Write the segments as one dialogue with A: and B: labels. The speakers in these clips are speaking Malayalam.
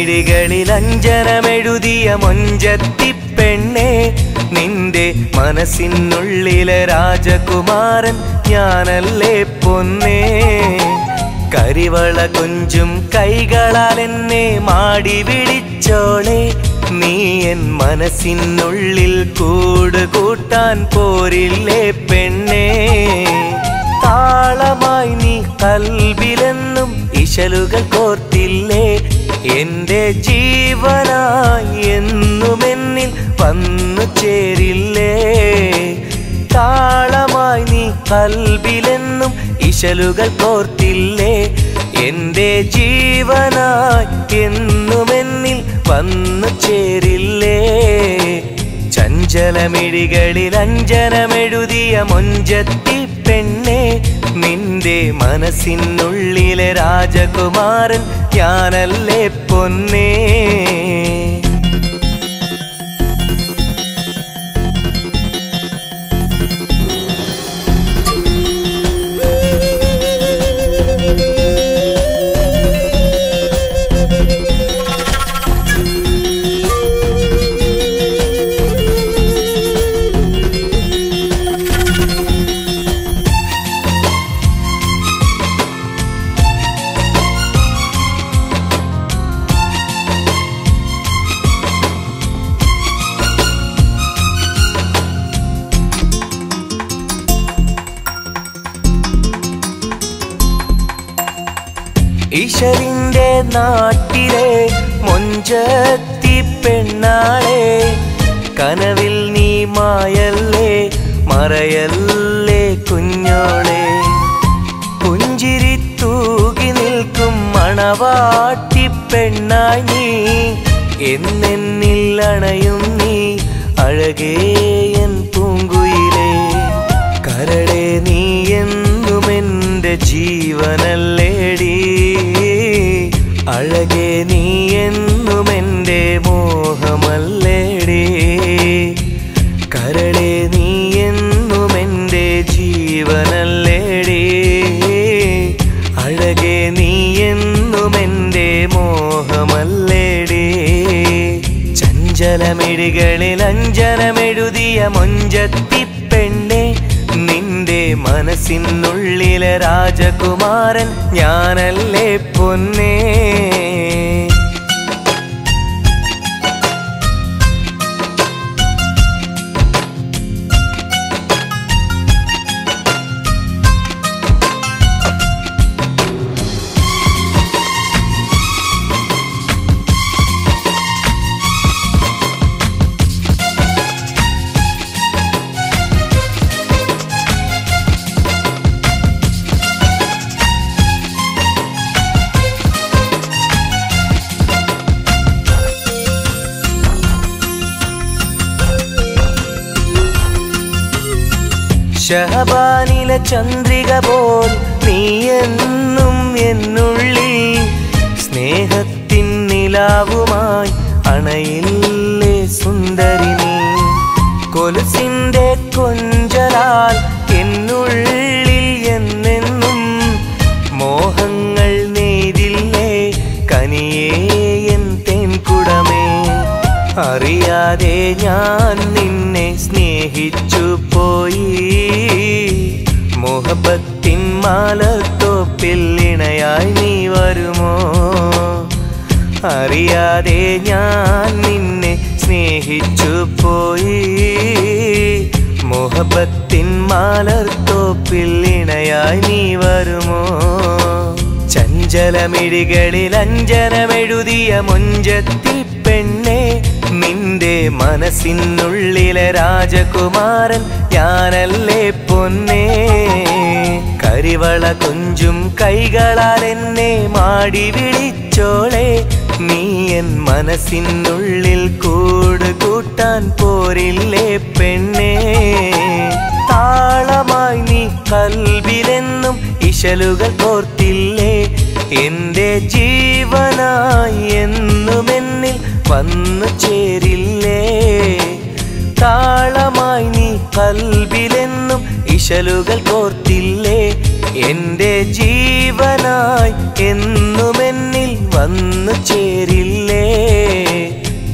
A: ചഞ്ചലമിഴികളിൽ അഞ്ജനമെഴുതിയ മൊഞ്ചത്തി പെണ്ണേ നിന്റെ മനസ്സിനുള്ളിലെ രാജകുമാരൻ ഞാനല്ലേ പൊന്നേ? കരിവള കൊഞ്ചും കൈകളാൽ എന്നെ മാടി വിളിച്ചോളെ നീ എൻ മനസ്സിനുള്ളിൽ കൂട് കൂട്ടാൻ പോരില്ലേ പെണ്ണേ? താളമായി നീ കൽവിലെന്നും ഇശലുകൾ കോർത്തില്ലേ എന്റെ ജീവനായി എന്നും എന്നിൽ വന്നു ചേരില്ലേ? താളമായി നീ കൽബിലെന്നും ഇശലുകൾ കോർത്തില്ലേ? എന്റെ ജീവനായി എന്നും എന്നിൽ വന്നു ചേരില്ലേ? ചഞ്ചലമിഴികളിൽ അഞ്ജനമെഴുതിയ മൊഞ്ചത്തി പെണ്ണെ നിന്റെ മനസ്സിനുള്ളിലെ രാജകുമാരൻ ഞാനല്ലേ പൊന്നേ? നാട്ടിലെ മൊഞ്ചത്തി പെണ്ണാളെ കനവിൽ നീ മായല്ലേ മറയല്ലേ കുഞ്ഞോളെ. പുഞ്ചിരി തൂകി നിൽക്കും മണവാട്ടി പെണ്ണായി നീ എന്നെന്നിൽ നീ അഴകേ എൻ പൂങ്കുയിലേ. കരളെ നീ എന്നും ജീവനല്ലേ അഴകെ നീ എന്നും എന്റെ മോഹമല്ലേടി. കരളെ നീ എന്നും എന്റെ ജീവനല്ലേടി. അഴകെ നീ എന്നും എന്റെ മോഹമല്ലേടി. ചഞ്ചലമിഴികളിൽ അഞ്ചനമെഴുതിയ മൊഞ്ചത്തി പെണ്ണെ നിന്റെ മനസ്സിനുള്ളിലെ രാജകുമാരൻ ഞാനല്ലേ പൊന്നേ? ചന്ദ്രിക പോൽ നീ എന്നും എന്നുള്ളിൽ സ്നേഹത്തിൻ നിലാവുമായി അണയില്ലേ സുന്ദരി നീ കൊലുസിന്റെ കൊഞ്ചലാൽ എന്നുള്ളിൽ എന്നെന്നും മോഹങ്ങൾ നേരില്ലേ കനിയേ എൻ തേൻകുടമേ. അറിയാതെ ഞാൻ നിന്നെ സ്നേഹിച്ചു പോയി. മുഹബത്തിൻ മാലത്തോപ്പിൽ ഇണയായി നീ വരുമോ? അറിയാതെ ഞാൻ നിന്നെ സ്നേഹിച്ചു പോയി. മുഹബത്തിൻ മാലർത്തോപ്പിൽ ഇണയായി നീ വരുമോ? ചഞ്ചലമിഴികളിൽ അഞ്ജനമെഴുതിയ മുഞ്ചത്തി നിന്റെ മനസ്സിനുള്ളിലെ രാജകുമാരൻ ഞാനല്ലേ പൊന്നേ? കരിവള കൊഞ്ചും കൈകളാൽ എന്നെ മാടി വിളിച്ചോളെ. നീ എൻ മനസ്സിനുള്ളിൽ കൂട് കൂട്ടാൻ പോരില്ലേ പെണ്ണേ? താളമായി നീ കൽവിലെന്നും ഇശലുകൾ കോർത്തില്ലേ? എന്റെ ജീവനായി എന്നുമെന്നിൽ വന്നു ചേരില്ലേ? താളമായി നീ കൽബിലെന്നും ഇശലുകൾ കോർത്തില്ലേ?
B: എന്റെ ജീവനായി എന്നുമെന്നിൽ വന്നു ചേരില്ലേ?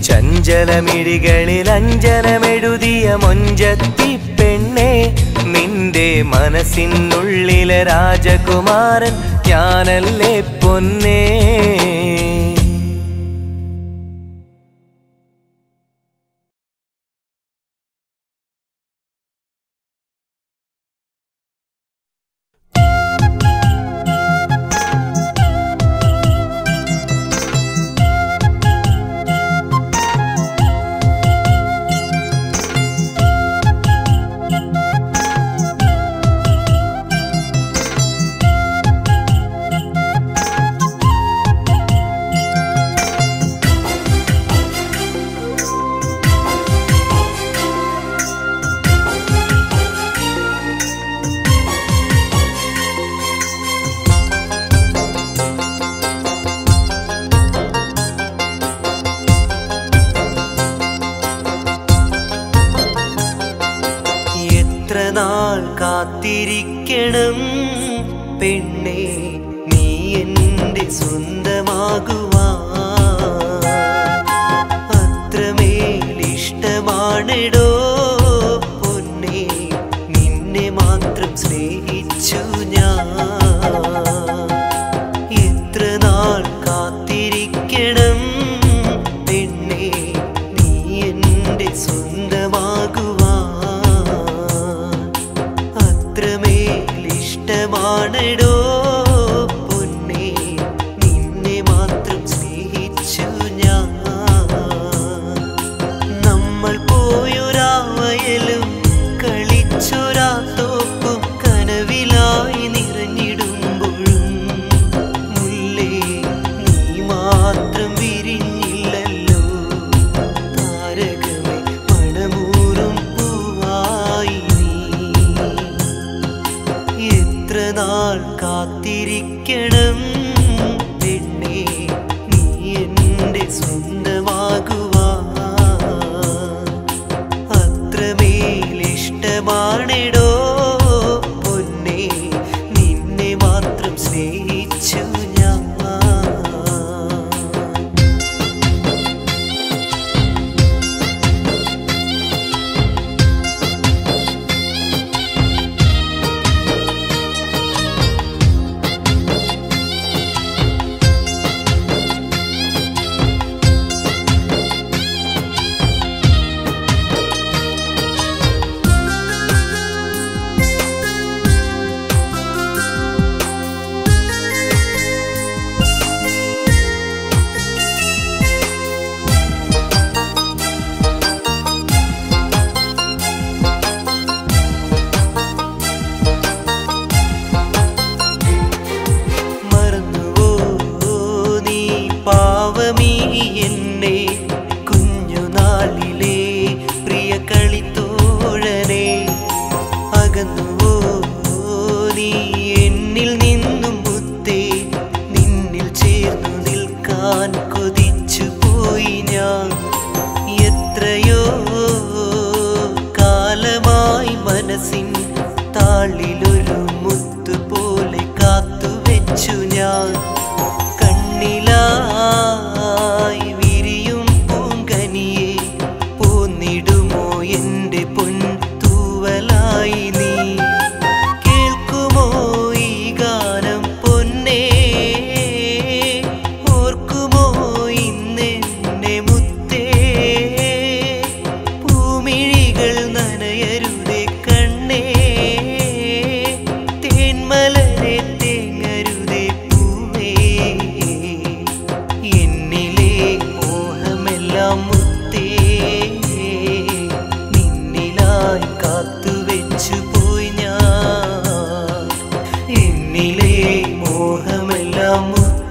B: ചഞ്ചലമിഴികളിൽ അഞ്ജനമെഴുതിയ മൊഞ്ചത്തി പെണ്ണേ നിന്റെ മനസ്സിനുള്ളിലെ രാജകുമാരൻ ഞാനല്ലേ പൊന്നേ? എന്റെ സ്വന്തമാകുവാ അത്രമേൽ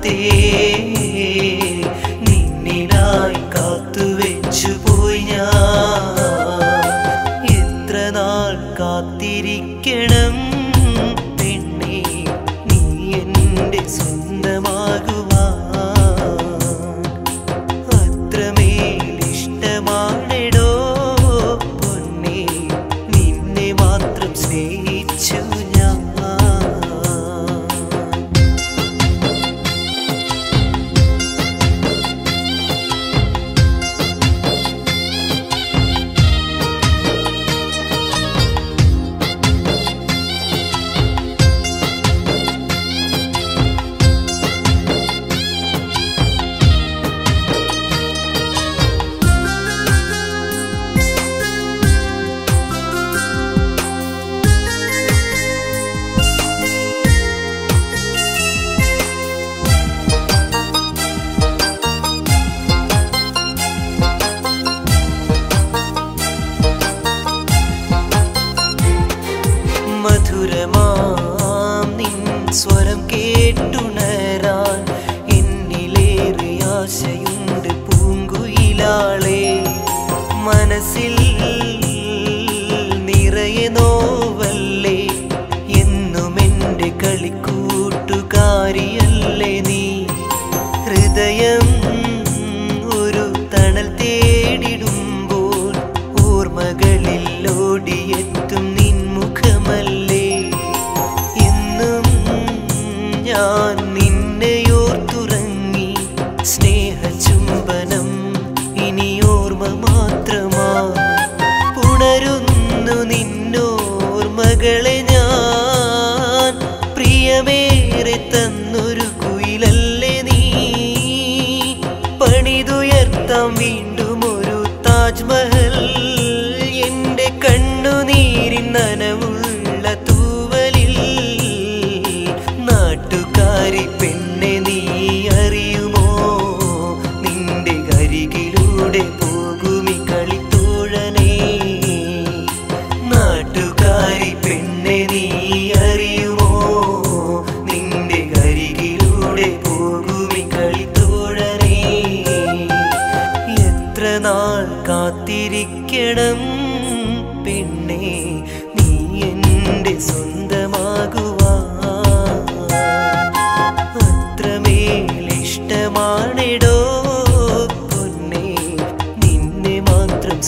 B: te ഹൃദയ നോവല്ലേ എന്നുമെന്റെ കളിക്കൂട്ടുകാരി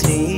B: 19.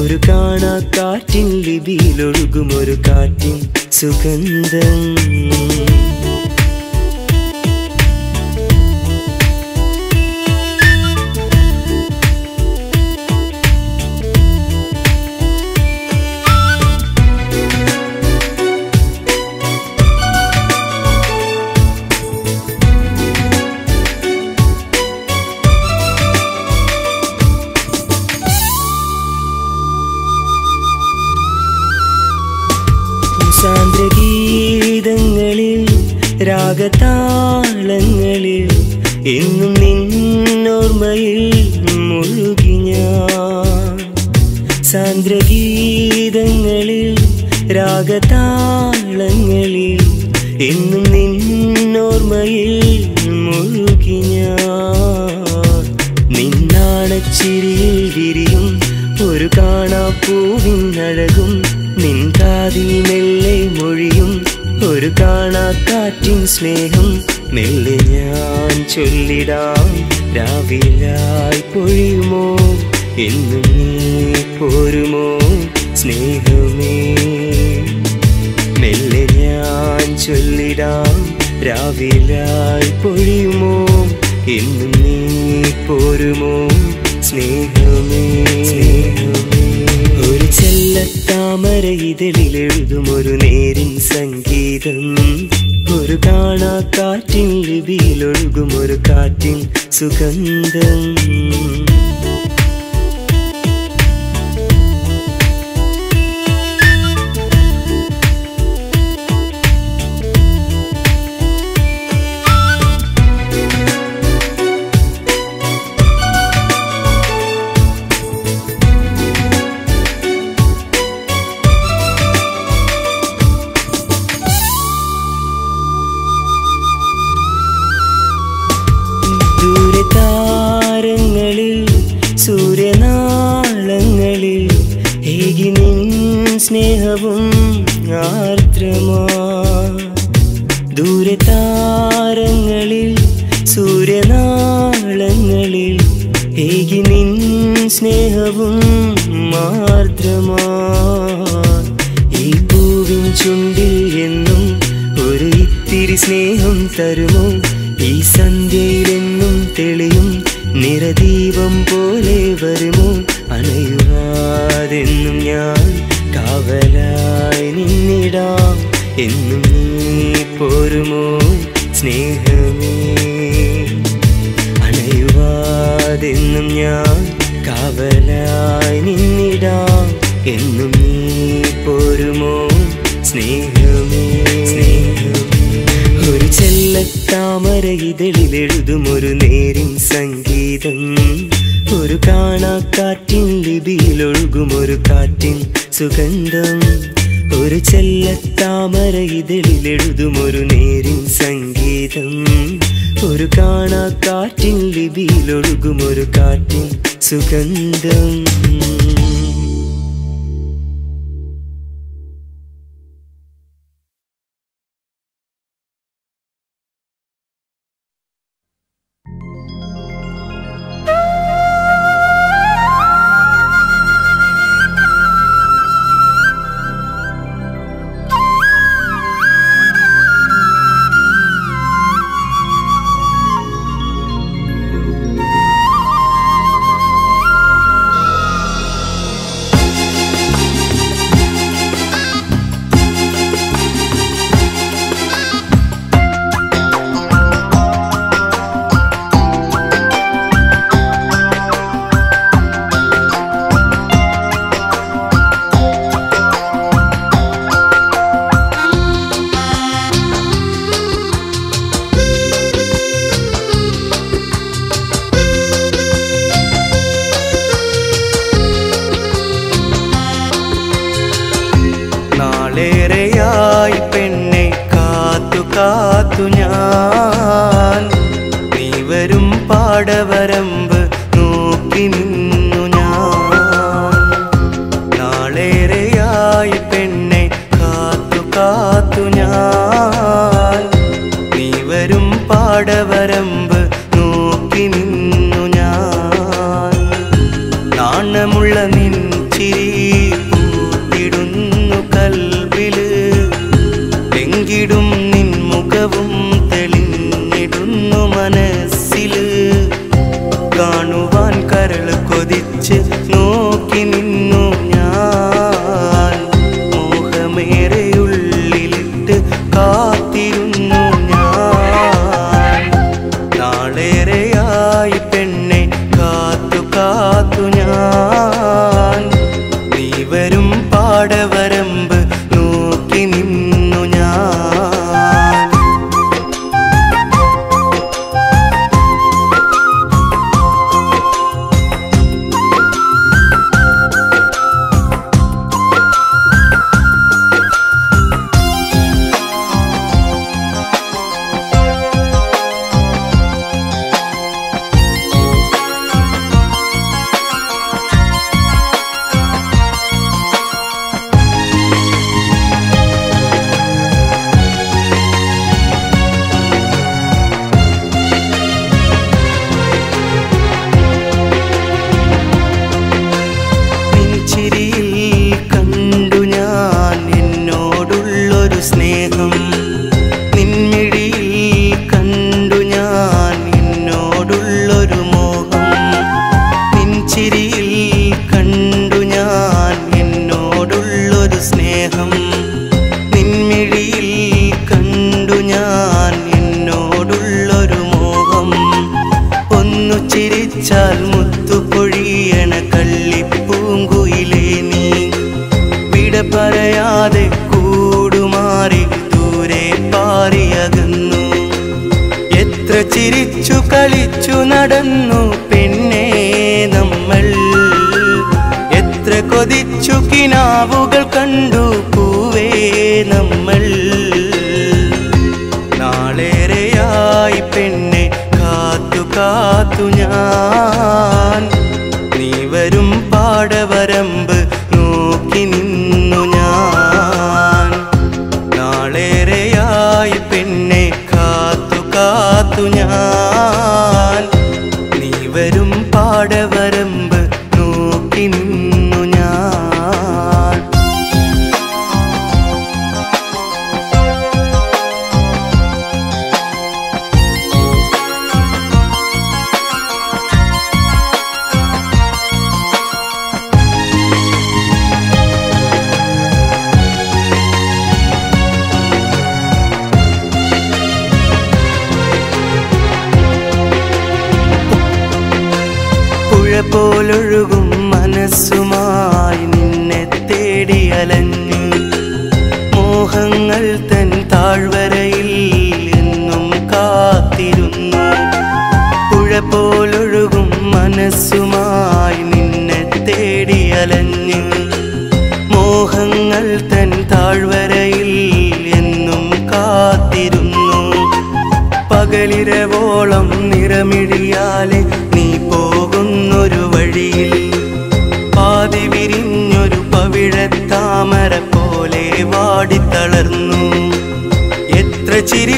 B: ഒരു കാണാ കാറ്റിൻ ലിപിയിലൊഴുകും ഒരു കാറ്റിൻ സുഗന്ധം.
C: രാവിലായി പൊഴിയുമോ? എന്നും നീ പോരുമോ? സ്നേഹമേ മെല്ലെ ഞാൻ ചൊല്ലിടാം. രാവിലായി പൊഴിയുമോ? എന്നും നീ പോരുമോ? സ്നേഹമേ സ്നേഹമേ. ഒരു ചെല്ലത്താമര ഇതിലിൽ എഴുതും ഒരു നേരിൻ സംഗീതം. ഒരു കാണാക്കാറ്റിൻ ലിപിയിലൊഴുകും ഒരു കാറ്റിൻ സുഗന്ധം. സ്നേഹമേ അണയുവാതെന്നും ഞാൻ കാവലായി നിന്നിടാം. എന്നും നീ പോരുമോ? സ്നേഹമേ ഒരു ചെല്ലത്താമര ഇതിലിൽ എഴുതും ഒരു നേരിൻ സംഗീതം. ഒരു കാണാക്കാറ്റിൻ ലിപിയിലൊഴുകും ഒരു കാറ്റിൻ സുഗന്ധം. ഒരു ചെല്ലത്താമര ഒരു നേരിൻ സംഗീതം. ഒരു കാണാക്കാറ്റിൻ ലിപിയിലൊഴുകും ഒരു കാറ്റിൻ സുഗന്ധം.
D: තුඥා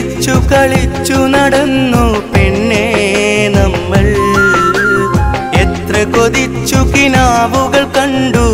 D: ചിരിച്ചു കളിച്ചു നടന്നു പെണ്ണേ നമ്മൾ. എത്ര കൊതിച്ചു കിനാവുകൾ കണ്ടു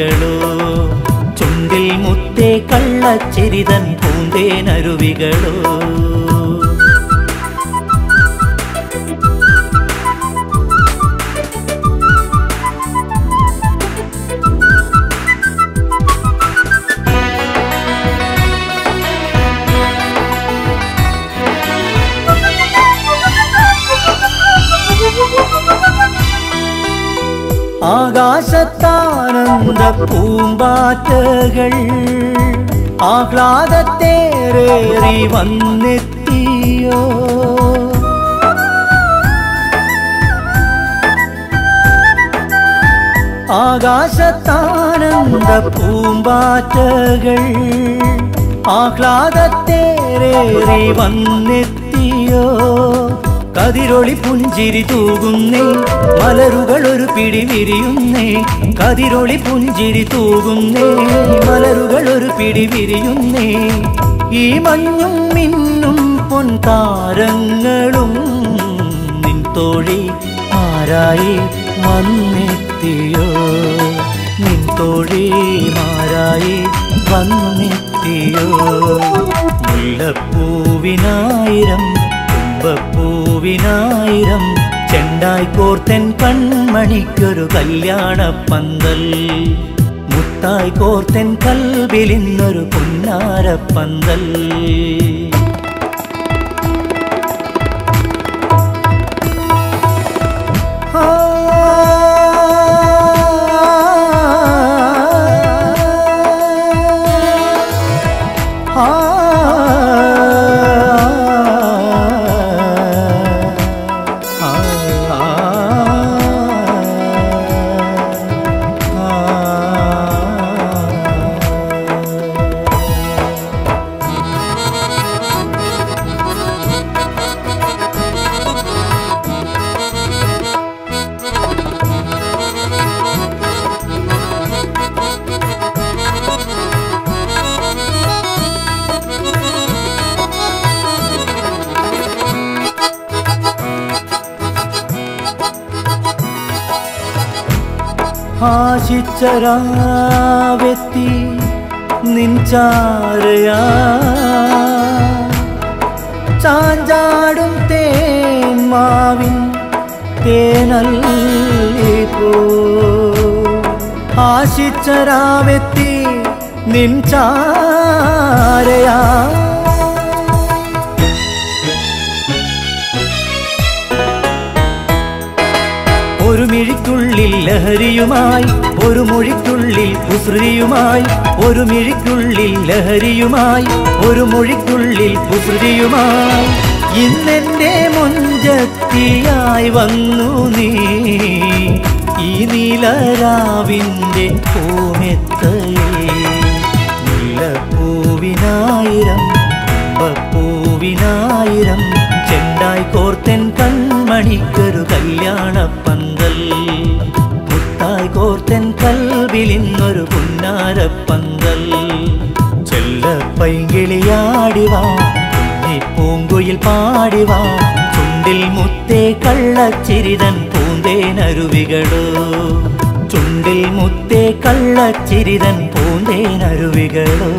E: കണ്ണുകളോ ചുണ്ടിൽ മുത്തേ കള്ളച്ചിരിതൻ പൂന്തേനരുവികളോ? ஆகாசத்தானந்த பூம்பாத்துகள் ஆஹ்லாதத்தேரேறி வந்தெத்தியோ ஆகாசத்தானந்த பூம்பாற்றுகள் ஆஹ்லாதத்தேரேறி வந்தெத்தியோ കതിരൊളി പുഞ്ചിരി തൂകുന്നേ മലരുകൾ ഒരു പിടി വിരിയുന്നേ കതിരൊളി പുഞ്ചിരി തൂകുന്നേ മലരുകൾ ഒരു പിടി വിരിയുന്നേ. ഈ മഞ്ഞും മിന്നും പൊൻ താരങ്ങളും നിൻ തോഴി ആരായി വന്നെത്തിയോ? നിൻ തോഴി ആരായി വന്നെത്തിയോ? മുല്ലപ്പൂവിനായിരം കുമ്പപ്പൂവിനായിരം ചെണ്ടായി കോർത്തൻ കൺമണിക്കൊരു കല്യാണ പന്തൽ. മുത്തായി കോർത്തൻ കൽവിലിന്നൊരു പുന്നാരപ്പന്തൽ ആശിച്ചരാവെത്തി നിൻചാരയാ ചാഞ്ചാടും തേന്മാവിൻ തേനല്ലി പോ ആശിച്ചരാവെത്തി നിൻചാരയാ മിഴിക്കുള്ളിൽ ലഹരിയുമായി ഒരു മൊഴിക്കുള്ളിൽ കുസൃതിയുമായി ഒരു മിഴിക്കുള്ളിൽ ലഹരിയുമായി ഒരു മൊഴിക്കുള്ളിൽ കുസൃതിയുമായി ഇന്നെന്റെ മുഞ്ചത്തിയായി വന്നു നീ ഈ നീലരാവിന്റെ പൂമെത്തയിൽ മുല്ലപ്പൂവിനായിരം പൂവിനായിരം ചെണ്ടായി കോർത്തൻ കൺമണിക്കൊരു നീ പൂങ്കുയിൽ പാടിവാ. ചുണ്ടിൽ മുത്തേ കള്ളച്ചിരിതൻ പൂന്തേനരുവികളോ. ചുണ്ടിൽ മുത്തേ കള്ളച്ചിരിതൻ പൂന്തേനരുവികളോ.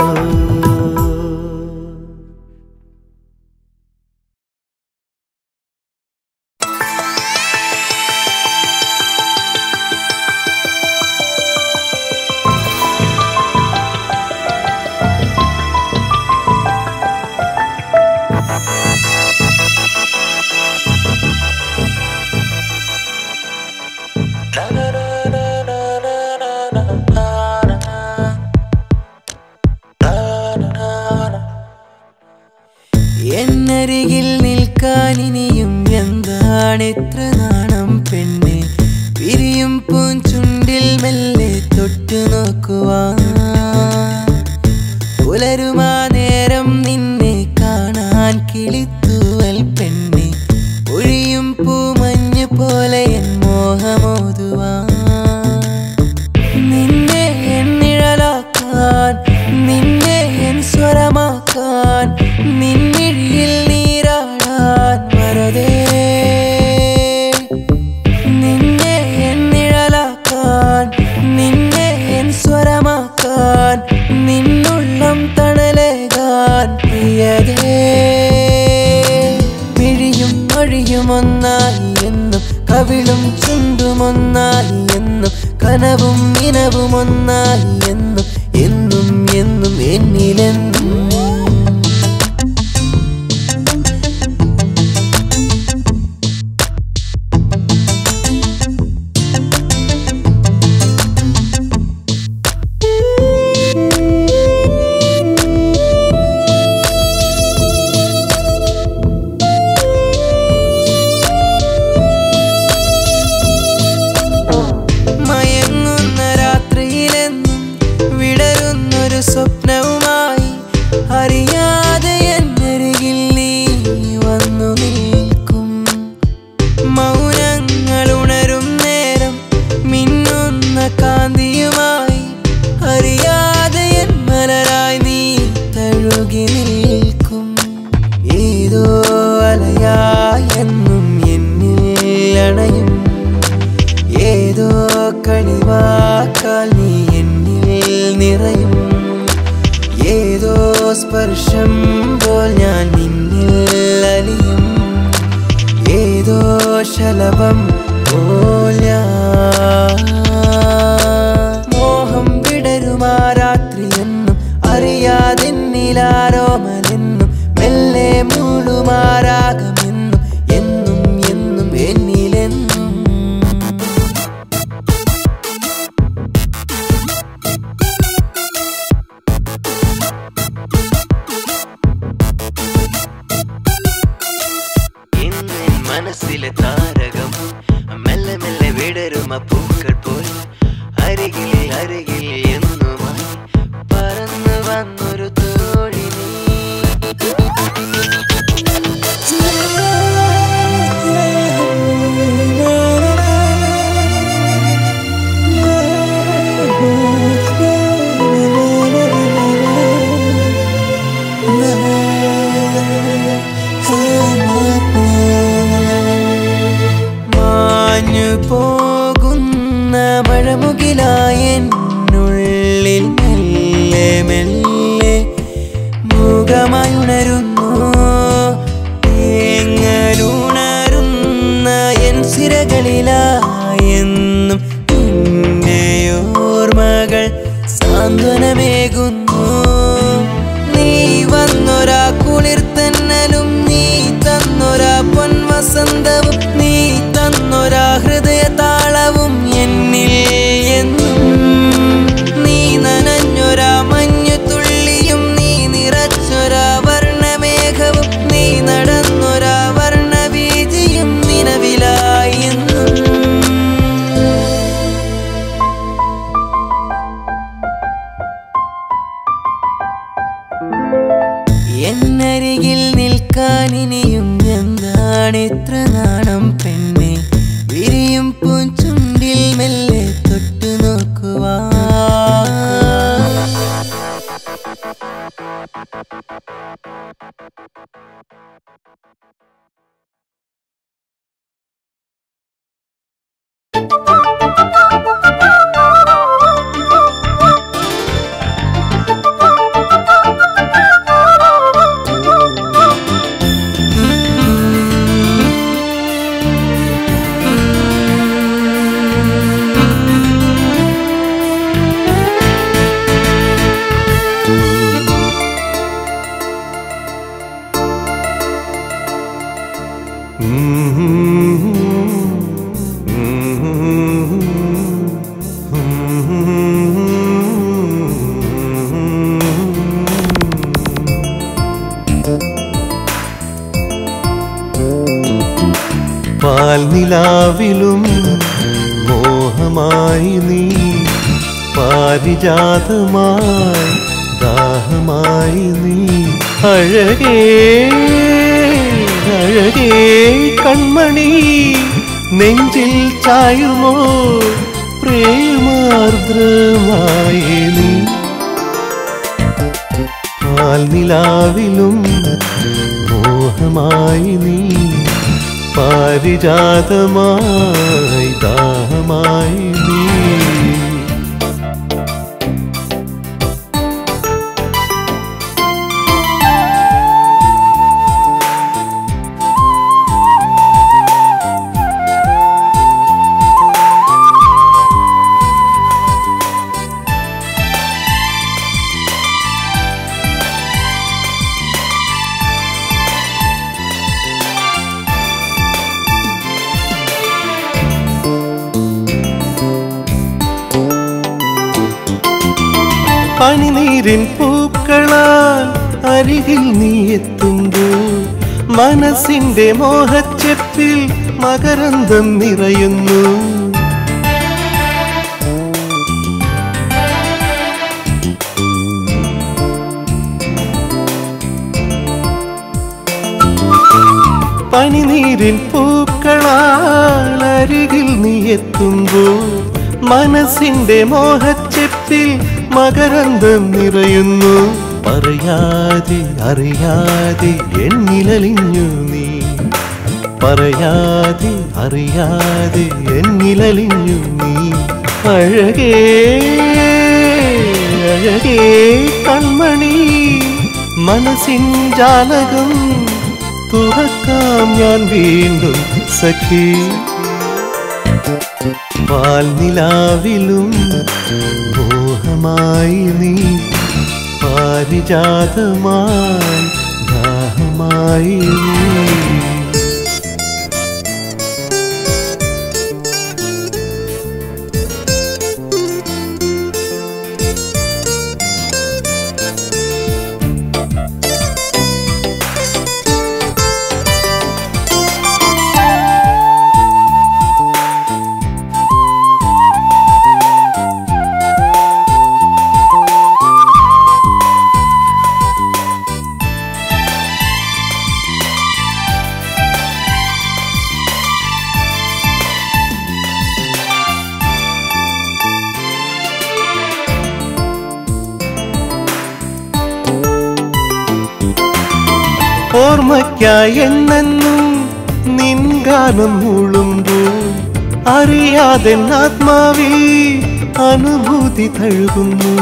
F: നേരം നിന്നെ കാണാൻ കിളിത്തൂവൽ പോകുന്ന മഴമുകിലായെന്നുള്ളിൽ മെല്ലെ മെല്ലെ മുഖമായി
G: പാരിജാതമായി ദാഹമായി നീ അഴകേ അഴകേ കൺമണി നെഞ്ചിൽ ചായുമോ പ്രേമാർദ്രമായി നീ പാൽനിലാവിലും മോഹമായി നീ പാരിജാതമായി ദാഹമായി നീ പനിനീരിൻ പൂക്കളാൽ അരികിൽ നീ എത്തുമ്പോൾ മനസ്സിന്റെ മോഹച്ചെപ്പിൽ മകരന്തം നിറയുന്നു. പനിനീരിൻ പൂക്കളാൽ അരികിൽ നീ എത്തുമ്പോൾ മനസ്സിന്റെ മോഹച്ചെപ്പിൽ മകരന്തം നിറയുന്നു. പറയാതെ അറിയാതെ എന്നിലലിഞ്ഞു നീ. പറയാതെ അറിയാതെ എന്നിലലിഞ്ഞു നീ. അഴകേ അഴകേ കൺമണി മനസ്സിൻ ജാലകം തുറക്കാം ഞാൻ വീണ്ടും സഖി. പാൽനിലാവിലും മോഹമായി നീ പാരിജാതമായി ദാഹമായി നീ. എന്നെന്നും നിൻഗാനം മുളുമ്പോൾ അറിയാതെ ആത്മാവി അനുഭൂതി തഴുകുന്നു.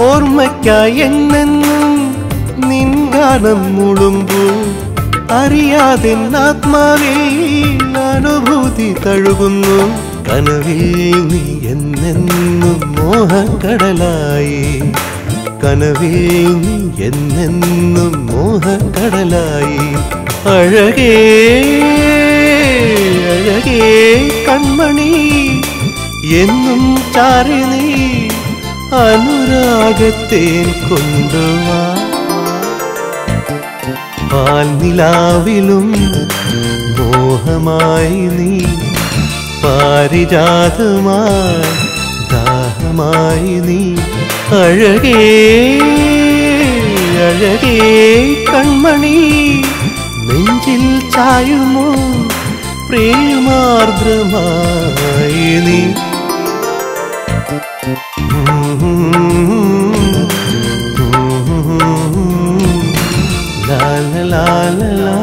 G: ഓർമ്മയ്ക്കായി എന്നെന്നും നിൻഗാനം മുളുമ്പോൾ അറിയാതെ ആത്മാവിൽ അനുഭൂതി തഴുകുന്നു. കനവിൽ നീ എന്നെന്നും മോഹക്കടലായി. കനവിൽ നീ എന്നെന്നും മോഹക്കടലായി. അഴകേ അഴകേ കൺമണി എന്നും ചാരി നീ അനുരാഗത്തേൻ കൊണ്ടുവാ. പാൽനിലാവിലും മോഹമായി നീ പാരിജാതമായി ദാഹമായി നീ അഴകേ അഴകേ കൺമണി നെഞ്ചിൽ ചായുമോ പ്രേമാർദ്രമായി നീ. ഉം. la la la.